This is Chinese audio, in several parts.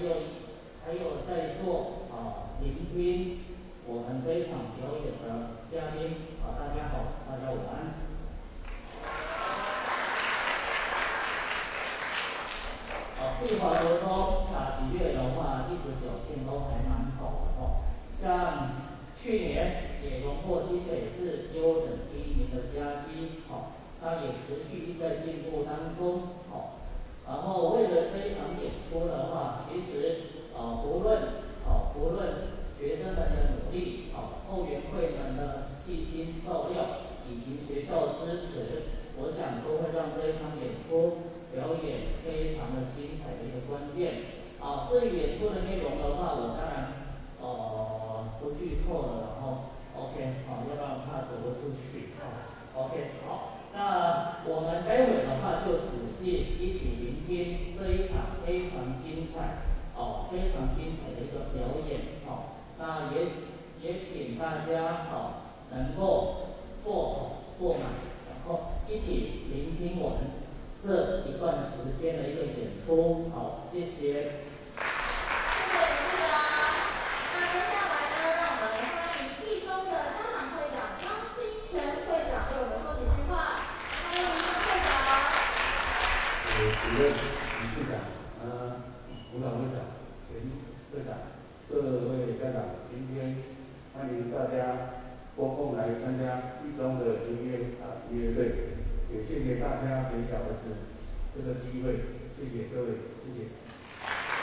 还有还有在座啊，聆听我们这一场表演的嘉宾啊，大家好，大家晚安。啊，碧华德州啊，几乐的话，一直表现都还蛮好的哦。像去年也荣获新北市优等第一名的佳绩，哦，它也持续在进步当中。然后为了这一场演出的话其实啊不论啊不论学生们的努力啊后援会们的细心照料以及学校的支持我想都会让这一场演出表演非常的精彩的一个关键。啊这演出的内容的话我当然呃不剧透了然后 ok 好要不然的话走不出去 ok 好那我们待会的话就仔细一起因这一场非常精彩哦非常精彩的一个表演哦那也也请大家哦能够坐好坐满然后一起聆听我们这一段时间的一个演出好谢谢。会长、全队会长、各位家长，今天欢迎大家拨空来参加一中的音乐啊乐队，也谢谢大家给小孩子这个机会，谢谢各位，谢谢。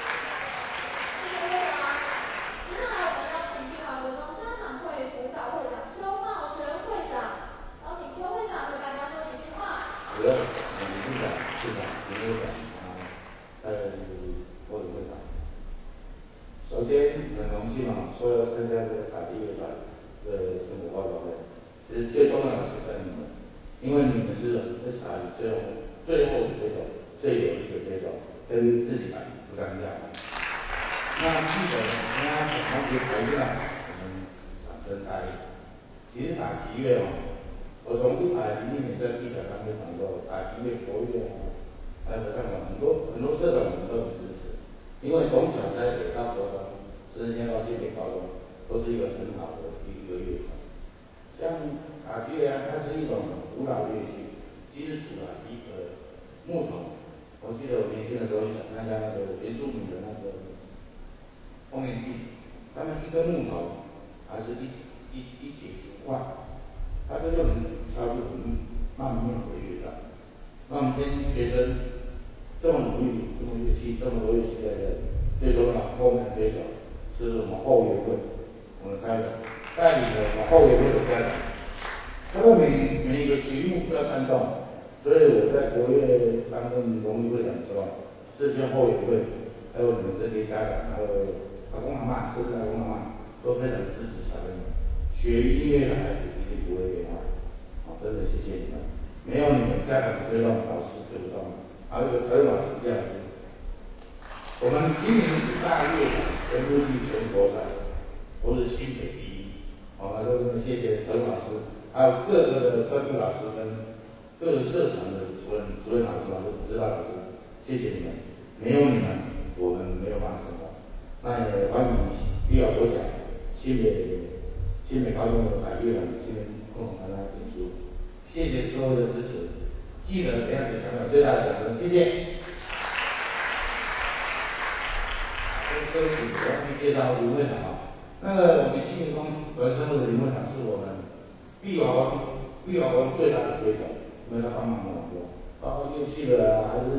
玉华宫最大的捐款，因为他帮忙很多，包括乐器的还是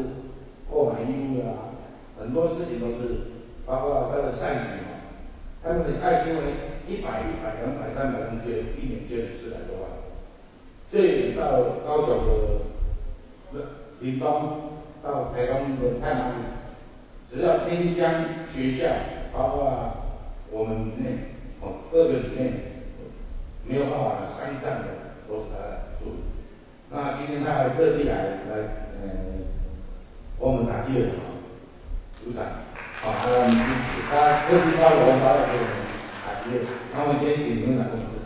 购买衣物啊，很多事情都是包括他的善举嘛。他们的爱心为一百、一百、两百、三百元捐，一年捐了四百多万。最到高雄的屏东，到台东的太麻里，直到天香学校，包括我们里面，哦各个里面。没有办法上站的，都是他来处理。那今天他还特地来来，嗯、呃，我们打击的啊，组长，好，他让你支持，他特地到我巴来给我们打击的。那我先请组长公司。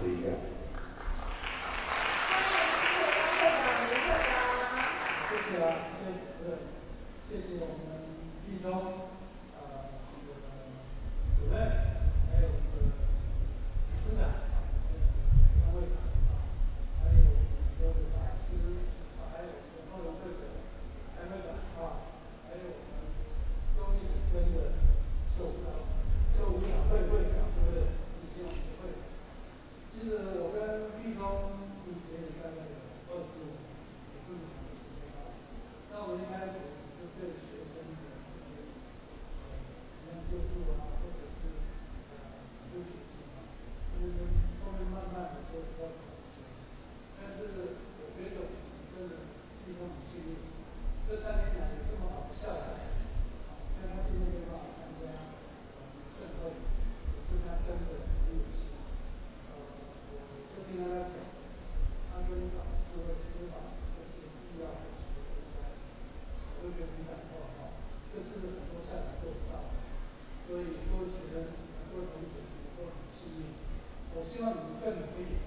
希望你们更努力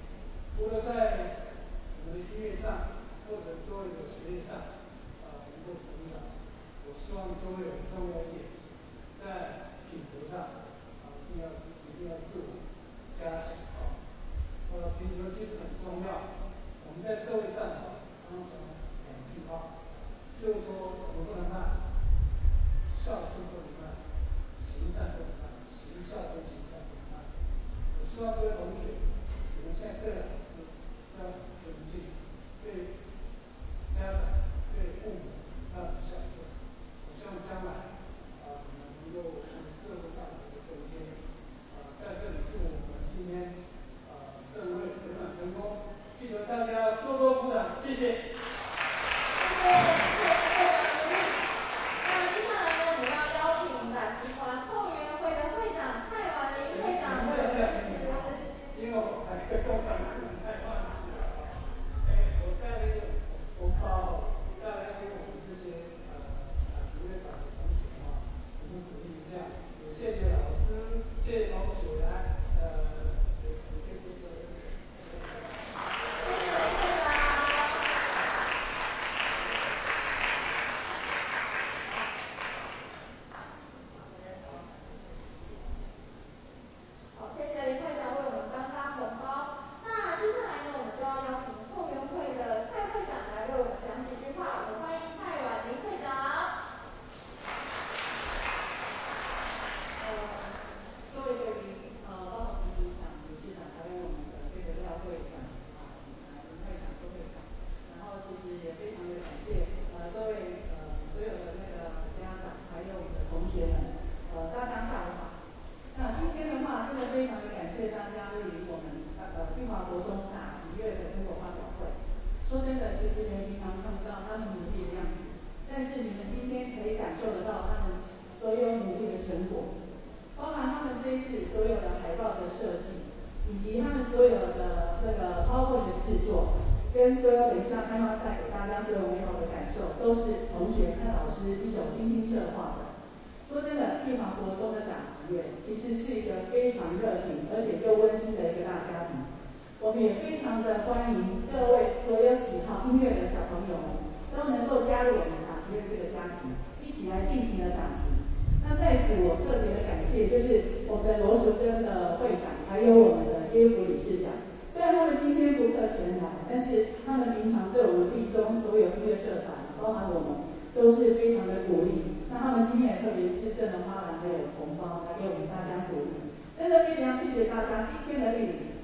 所有的海报的设计，以及他们所有的那个 power 的制作，跟所有等一下他们带给大家所有美好的感受，都是同学和老师一手精心策划的。说真的，地华国中的打击乐其实是一个非常热情而且又温馨的一个大家庭。我们也非常的欢迎各位所有喜好音乐的小朋友们都能够加入我们打击乐这个家庭，一起来尽情的打击。那在此，我特别的感谢，就是我们的罗淑珍的会长，还有我们的耶夫理事长。虽然他们今天不特前来，但是他们平常对我们立中所有音乐社团，包含我们，都是非常的鼓励。那他们今天也特别支赠了花篮还有红包来给我们大家鼓励，真的非常谢谢大家今天的莅临。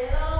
Still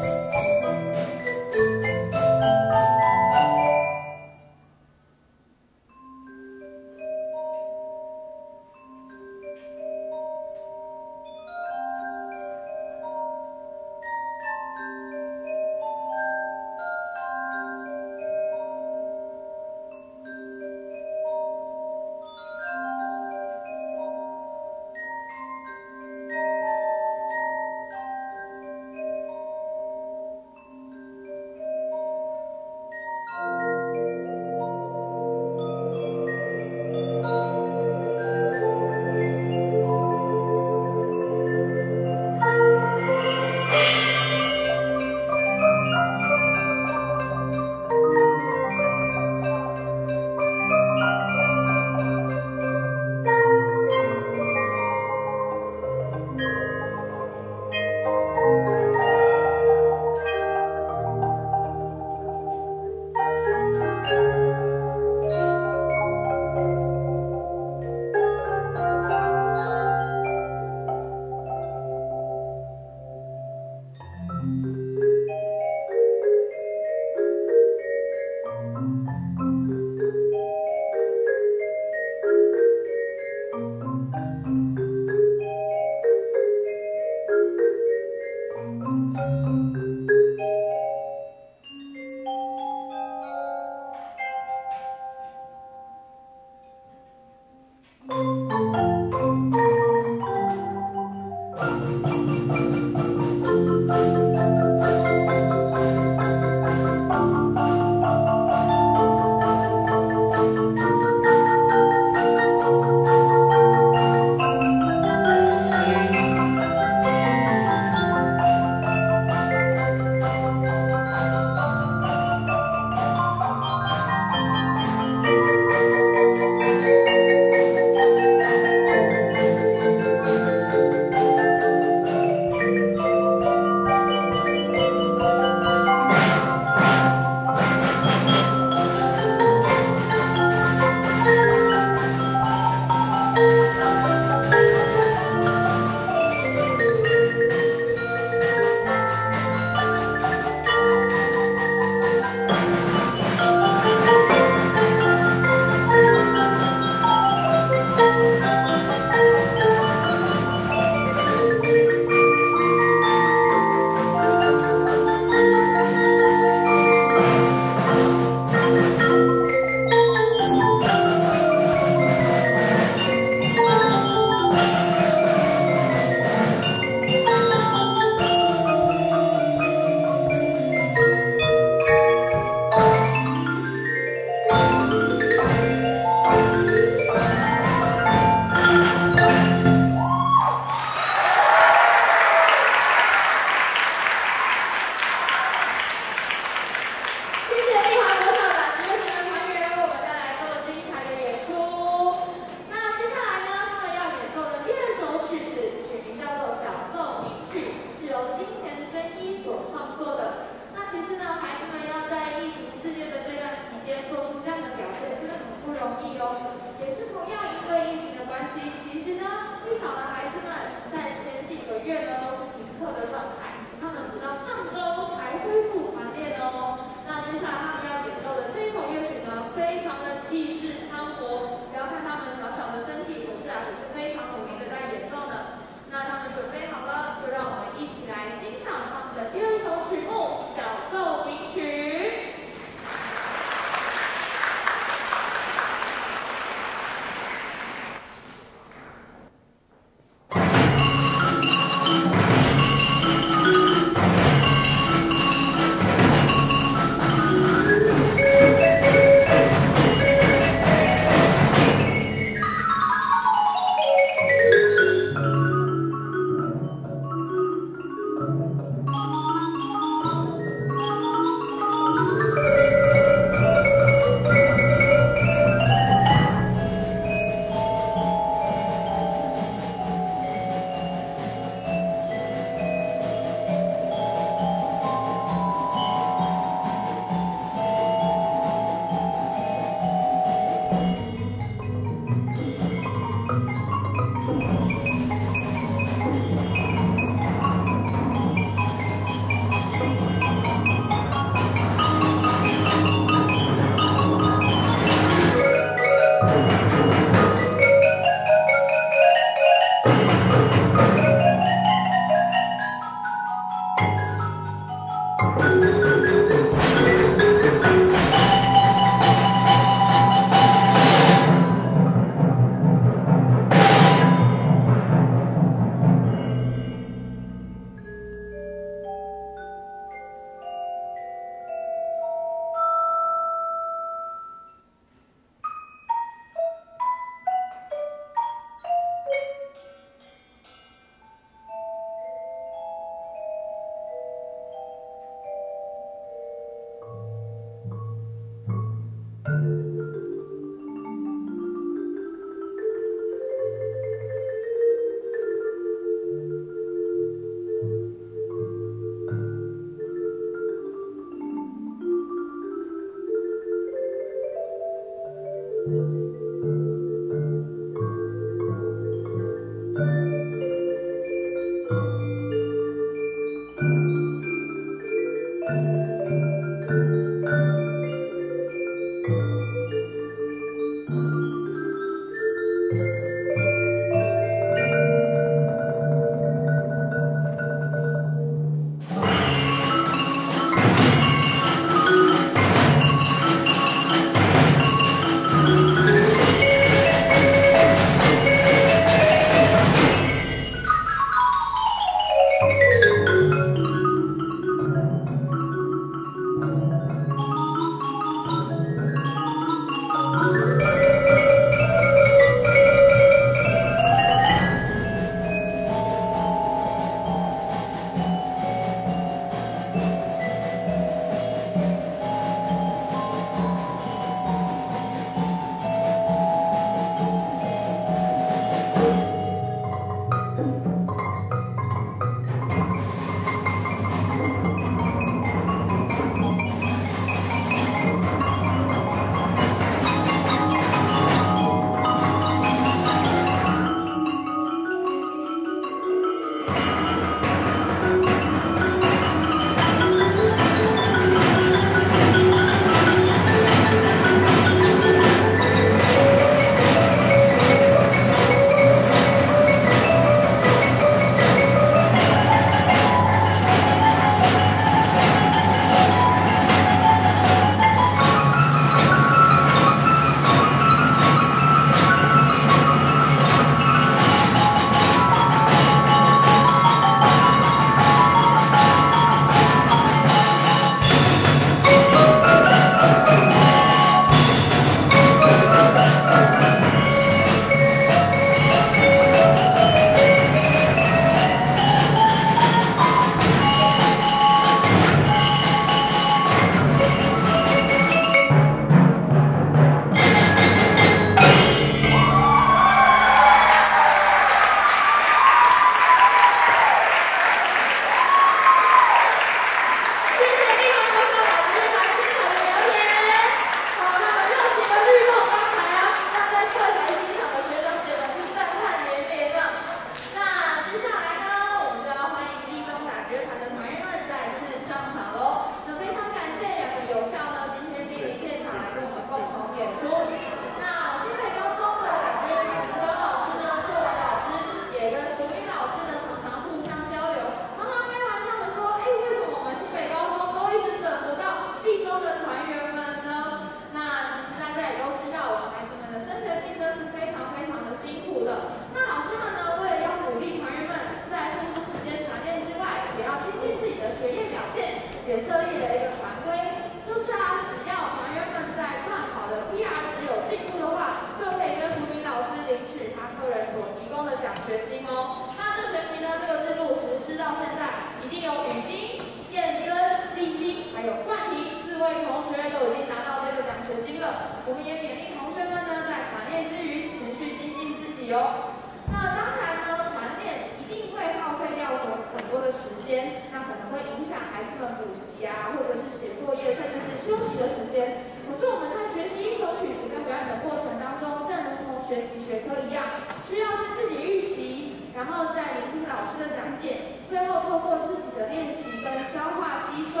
间。可是我们在学习一首曲子跟表演的过程当中，正如同学习学科一样，需要先自己预习，然后再聆听老师的讲解，最后透过自己的练习跟消化吸收，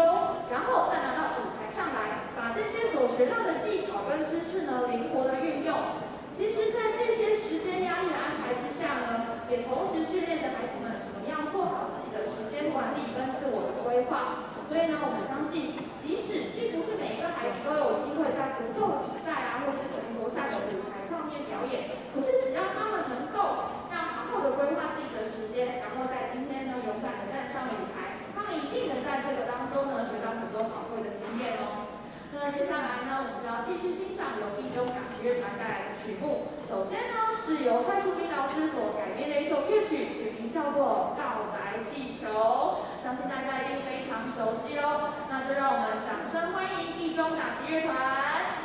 然后再拿到舞台上来，把这些所学到的技巧跟知识呢，灵活的运用。其实，在这些时间压力的安排之下呢，也同时训练着孩子们怎么样做好自己的时间管理跟自我的规划。所以呢，我们相信，即使并不是每一个孩子都有机会在独奏比赛啊，或是全国赛的舞台上面表演，可是只要他们能够让好好的规划自己的时间，然后在今天呢勇敢的站上舞台，他们一定能在这个当中呢学到很多宝贵的经验哦。那接下来呢，我们就要继续欣赏由毕中港剧乐团带来的曲目。首先呢，是由蔡淑斌老师所改编的一首乐曲，曲名叫做《告白气球》，相信大家一定非常熟悉哦。那就让我们掌声欢迎毕中打击乐团。